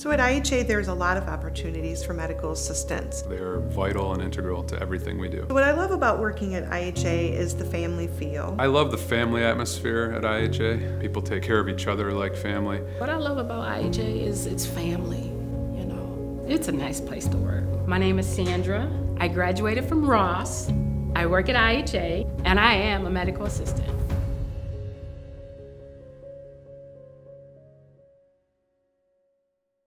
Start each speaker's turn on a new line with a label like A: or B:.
A: So at IHA, there's a lot of opportunities for medical assistants.
B: They're vital and integral to everything we do.
A: What I love about working at IHA is the family feel.
B: I love the family atmosphere at IHA. People take care of each other like family.
C: What I love about IHA is it's family, you know. It's a nice place to work. My name is Sandra. I graduated from Ross. I work at IHA, and I am a medical assistant.